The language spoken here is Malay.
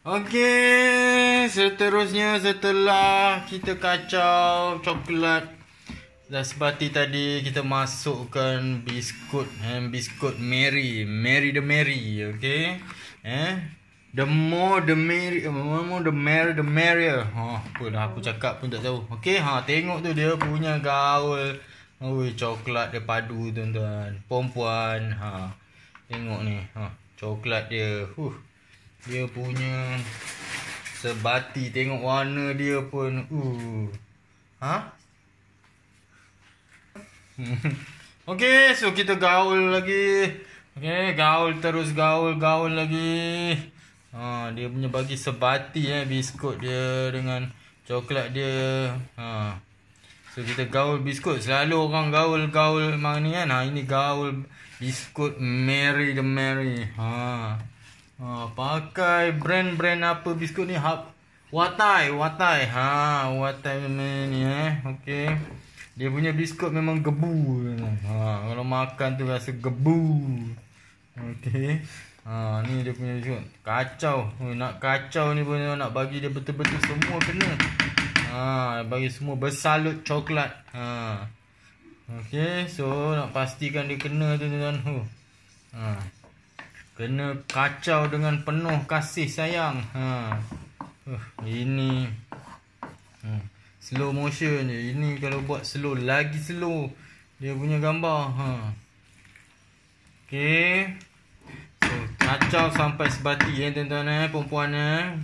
Okey, seterusnya setelah kita kacau coklat dan sebati tadi kita masukkan biskut eh biskut Mary, Mary the Mary, okey. Eh, the more the merry, the more the merry the merrier. Ha, apa dah aku cakap pun tak tahu. Okey, ha tengok tu dia punya gaul. Oi, coklat dia padu tuan-tuan. Perempuan, ha. Tengok ni, ha. Coklat dia. Huh. Dia punya sebati tengok warna dia pun uh. Ha? Okey, so kita gaul lagi. Okey, gaul terus gaul gaul lagi. Ha, dia punya bagi sebati eh biskut dia dengan coklat dia. Ha. So kita gaul biskut. Selalu orang gaul gaul memang ni kan. Ha, ini gaul biskut Mary the Mary. Ha. Ha, pakai brand-brand apa biskut ni? Ha, Watai, Watai. Ha, Watai ni eh. Okey. Dia punya biskut memang gebu. Ha, kalau makan tu rasa gebu. Okey. Ha, ni dia punya biskut. Kacau. Nak kacau ni pun nak bagi dia betul-betul semua kena. Ha, bagi semua bersalut coklat. Ha. Okey, so nak pastikan dia kena tu tuan-tuan. Ha. Kena kacau dengan penuh kasih sayang. Ha. Uh, ini hmm. slow motion je. Ini kalau buat slow lagi slow dia punya gambar. Ha. Okey. So kacau sampai sebati ya tuan-tuan eh perempuan eh.